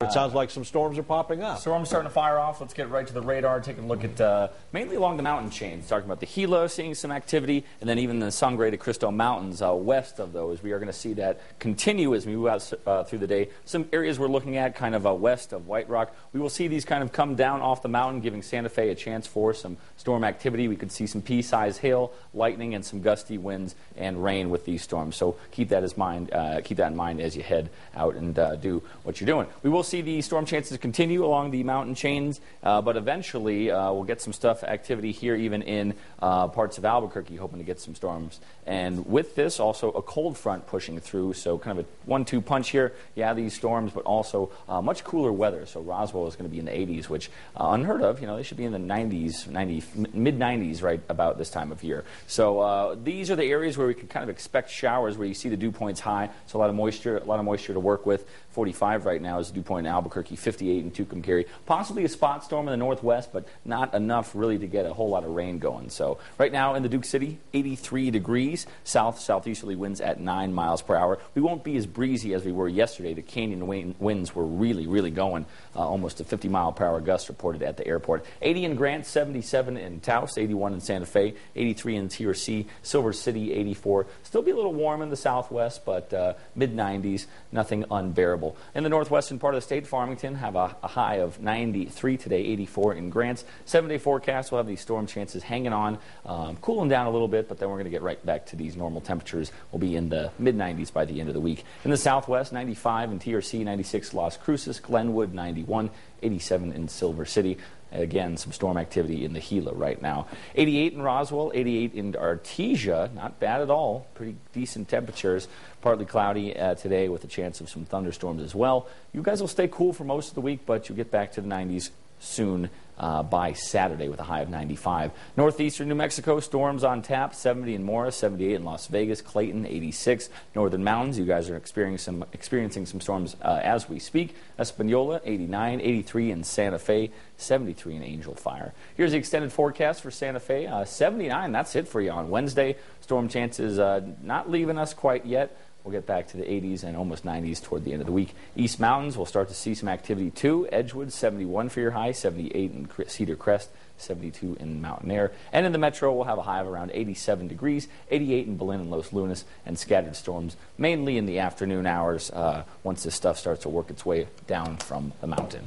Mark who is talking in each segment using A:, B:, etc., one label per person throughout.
A: It sounds like some storms are popping up.
B: Storm's starting to fire off. Let's get right to the radar, taking a look at uh, mainly along the mountain chains. Talking about the Gila, seeing some activity, and then even the Sangre de Cristo Mountains uh, west of those. We are going to see that continue as we move out uh, through the day. Some areas we're looking at kind of uh, west of White Rock. We will see these kind of come down off the mountain, giving Santa Fe a chance for some storm activity. We could see some pea-sized hail, lightning, and some gusty winds and rain with these storms. So keep that as mind, uh, keep that in mind as you head out and uh, do what you're doing. We will see the storm chances continue along the mountain chains, uh, but eventually uh, we'll get some stuff activity here, even in uh, parts of Albuquerque, hoping to get some storms. And with this, also a cold front pushing through, so kind of a one-two punch here. Yeah, these storms, but also uh, much cooler weather. So Roswell is going to be in the 80s, which uh, unheard of. You know, they should be in the 90s, 90 mid 90s, right about this time of year. So these are the areas where we can kind of expect showers, where you see the dew points high, so a lot of moisture, a lot of moisture to work with. 45 right now is dew point in Albuquerque, 58 in Tucumcari. Possibly a spot storm in the northwest, but not enough really to get a whole lot of rain going. So right now in the Duke City, 83 degrees, south southeasterly winds at 9 miles per hour. We won't be as breezy as we were yesterday. The canyon winds were really, really going, uh, almost a 50 mile per hour gust reported at the airport. 80 in Grant, 77 in Taos, 81 in Santa Fe, 83 in TRC, Silver City, 84. Still be a little warm in the southwest, but uh, mid 90s, nothing unbearable. In the northwestern part of the state, Farmington have a, a high of 93 today, 84 in Grants. Seven day forecast we'll have these storm chances hanging on, um, cooling down a little bit, but then we're going to get right back to these normal temperatures. We'll be in the mid 90s by the end of the week. In the southwest, 95 in TRC, 96 Las Cruces, Glenwood, 91, 87 in Silver City. Again, some storm activity in the Gila right now. 88 in Roswell, 88 in Artesia. Not bad at all. Pretty decent temperatures. Partly cloudy uh, today with a chance of some thunderstorms as well. You guys will stay cool for most of the week, but you'll get back to the 90s soon uh, by Saturday with a high of 95. Northeastern New Mexico, storms on tap, 70 in Morris, 78 in Las Vegas, Clayton, 86. Northern Mountains, you guys are experiencing some, experiencing some storms uh, as we speak. Espanola, 89, 83 in Santa Fe, 73 in Angel Fire. Here's the extended forecast for Santa Fe, uh, 79. That's it for you on Wednesday. Storm chances uh, not leaving us quite yet. We'll get back to the 80s and almost 90s toward the end of the week. East Mountains, we'll start to see some activity too. Edgewood, 71 for your high, 78 in Cedar Crest, 72 in Mountainair. And in the metro, we'll have a high of around 87 degrees, 88 in Belen and Los Lunas, and scattered storms mainly in the afternoon hours uh, once this stuff starts to work its way down from the mountain.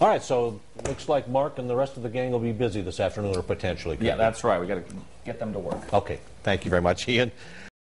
A: All right, so looks like Mark and the rest of the gang will be busy this afternoon or potentially.
B: Yeah, that's right. we got to get them to work.
A: Okay, thank you very much, Ian.